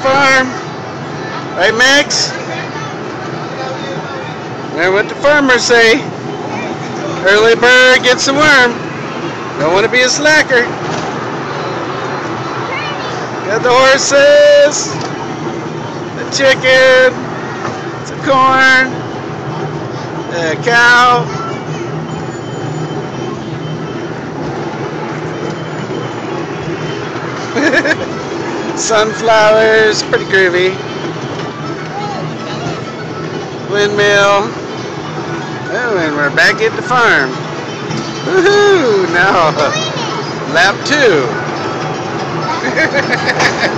farm. Right, Max? And what the farmers say. Early bird gets the worm. Don't want to be a slacker. Got the horses, the chicken, the corn, the cow. Sunflowers, pretty groovy. Windmill. Oh, and we're back at the farm. Woohoo! Now, lap two.